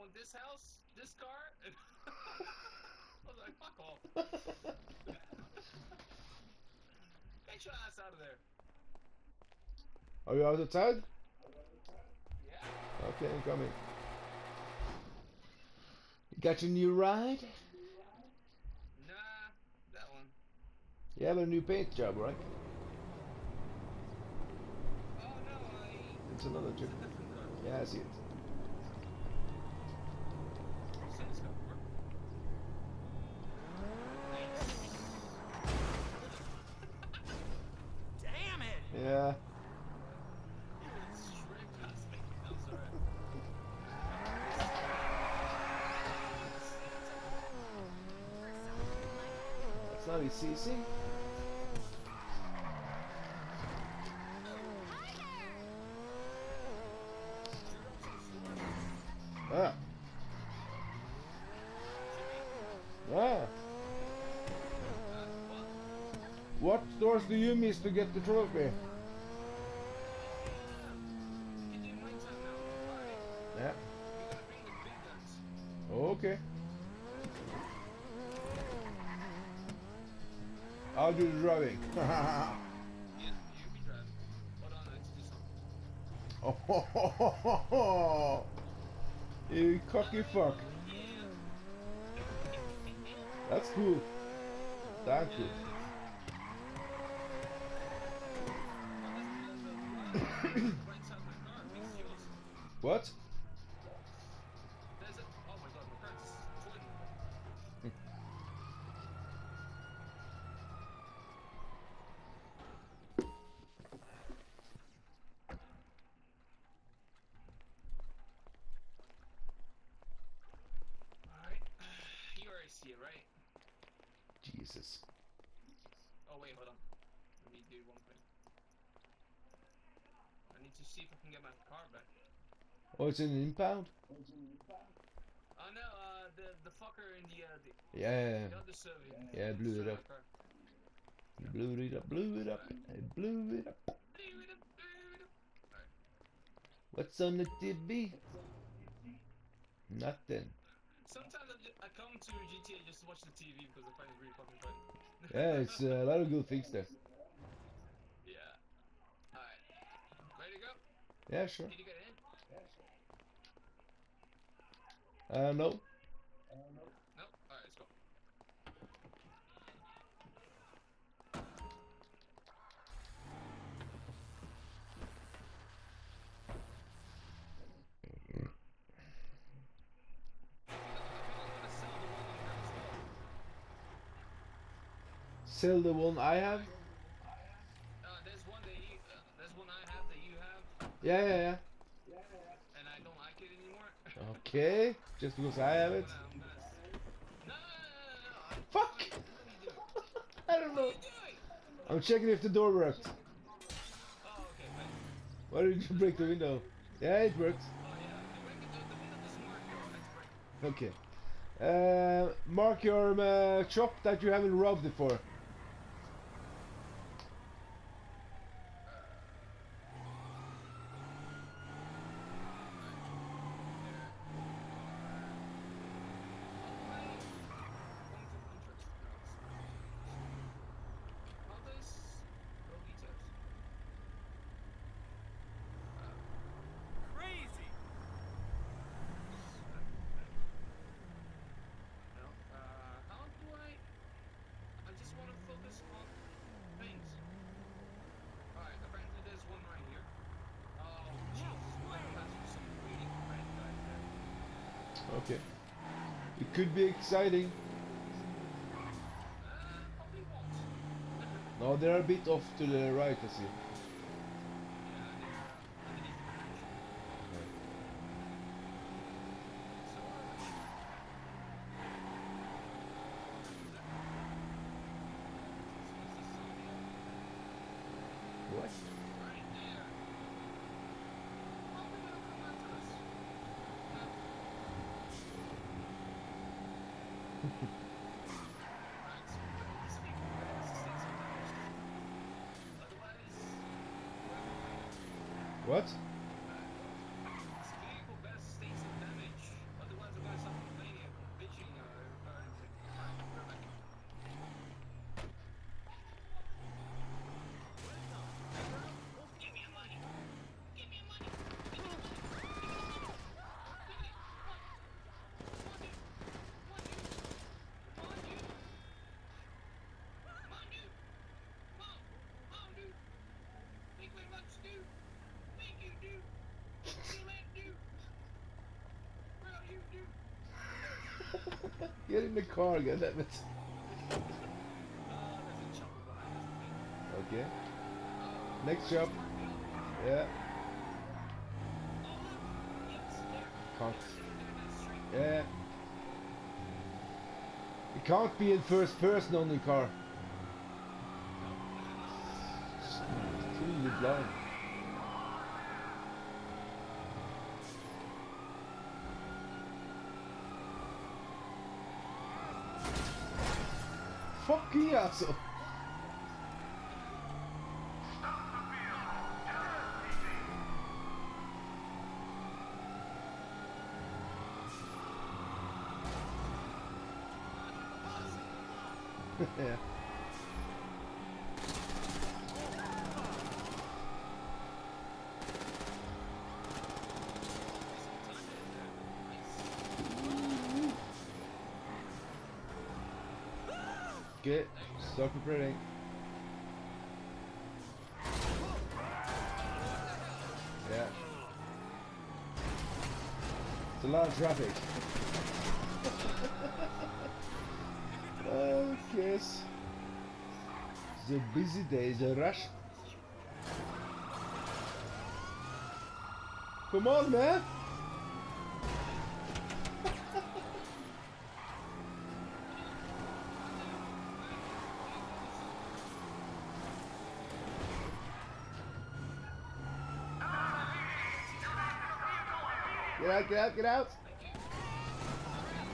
want this house, this car. And I was like, fuck off. Get your ass out of there. Are you outside? Yeah. Okay, I'm coming. You got your new ride? Nah, that one. You have a new paint job, right? Oh no, I. It's another It's trick. a different car. Yeah, I see it. Ah. Ah. What stores do you miss to get the trophy? Yeah. Okay. I'll do the driving. Oh, you cocky fuck. That's cool. Thank you. What? Jesus. Oh wait, hold on. Let me do one thing. I need to see if I can get my car back. Oh, it's an impound? Oh no, uh, the the fucker in the uh, the, Yeah. the other server. Yeah, blew it up. car. Blew it up, blew it up, I blew it up. Blew it up, blew it up. Alright. What's on the TV? Nothing. Sometimes I, ju- I come to GTA just to watch the TV because I find it really fucking funny. Yeah, it's uh, a lot of good things there. yeah. Alright. Ready to go? Yeah, sure. Did you get in? Uh, no. No? Sell the one I have? Uh, there's one that you, uh, there's one I have that you have, Yeah, yeah, and I don't like it anymore. yeah. Okay. Just because I have it. I'm gonna, I'm gonna, no, no, no. Fuck! What are you doing? I don't know. What are you doing? I'm checking if the door worked. Oh, okay. Why did you break the window? Yeah, it works. Oh, yeah. The window, the, the window doesn't work, though. Let's break. Okay. Uh, mark your uh, shop that you haven't robbed it for. Crazy! How do I? I just want to focus on things. Alright, apparently there's one right here. Oh, Jesus, my that's some really bad guys there. Okay. It could be exciting. Uh, probably won't. No, they're a bit off to the right, I see. Yeah, they're uh, underneath the bridge. So, What? right there. Probably gonna come after us. Right, so we better just speak better to stay some damage. Otherwise, What? this vehicle better sustain some damage. Otherwise, you, dude? Still in, dude? Where are you, dude? Get in the car, goddammit. Okay. Next job. Yeah. Can't. Yeah. You can't be in first person on the car. Blind. Fucking asshole. yeah. Okay, start preparing. Yeah. It's a lot of traffic. Oh, yes. It's a busy day, it's a rush. Come on, man! Get out, get out!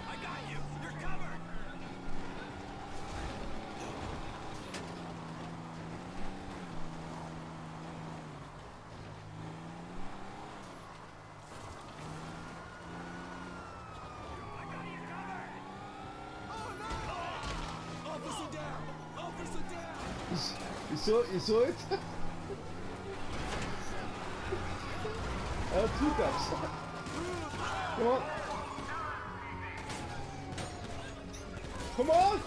I got you! You're covered! I got you covered! Oh no! Officer down! Officer down! You, saw you saw it? oh, two cups. Come on. Come on!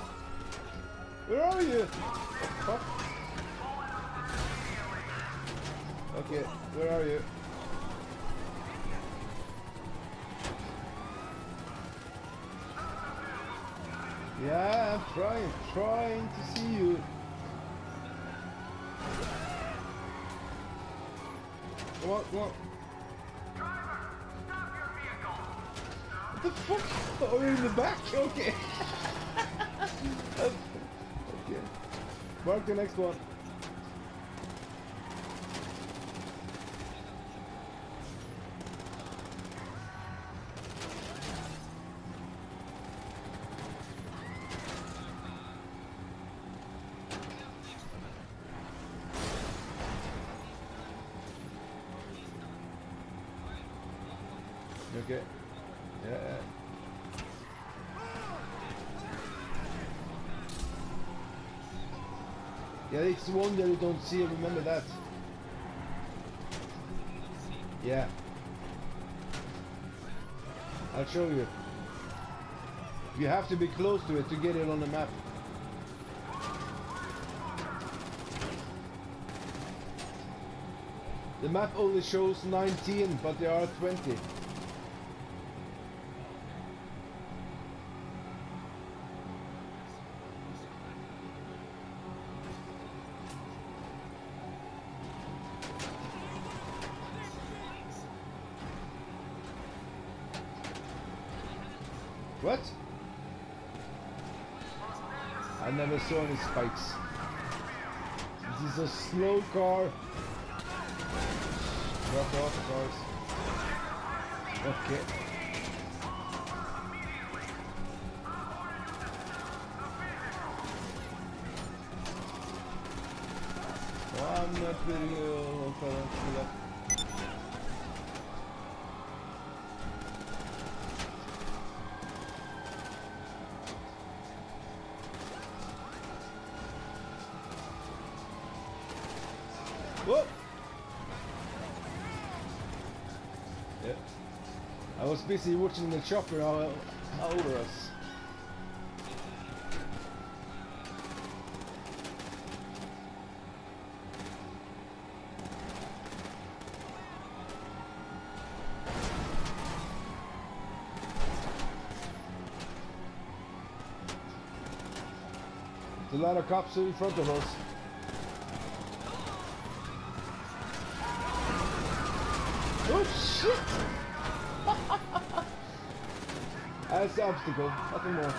Where are you? Fuck. Okay, where are you? Yeah, I'm trying, trying to see you. Come on, come on. The fuck? Oh, in the back? Okay. okay. Mark the next one. Okay. Yeah. Yeah, it's one that you don't see. Remember that. Yeah. I'll show you. You have to be close to it to get it on the map. The map only shows 19, but there are 20. What? I never saw any spikes. This is a slow car. Drop off cars. Okay. I'm not really uh, was busy watching the chopper over us. A lot of cops in front of us. Oh shit! Uh, That's the obstacle, nothing more.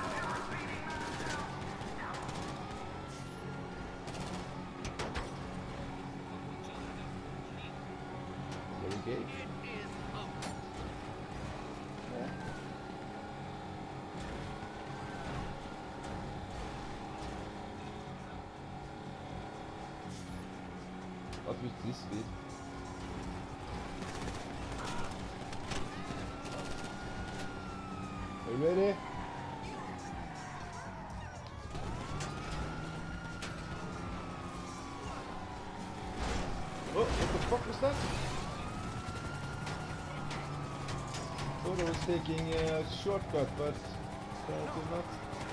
There we go. What was this bit? You ready? Oh, what the fuck was that? Thought I was taking a shortcut, but apparently not.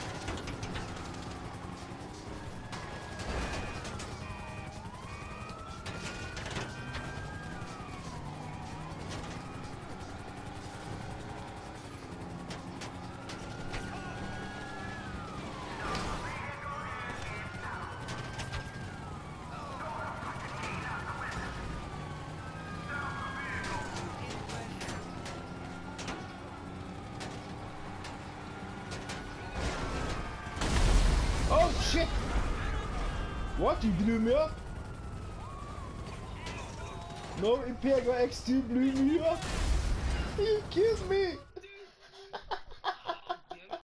What? You blew me up? No, Imperial X2 blew me up? You killed me!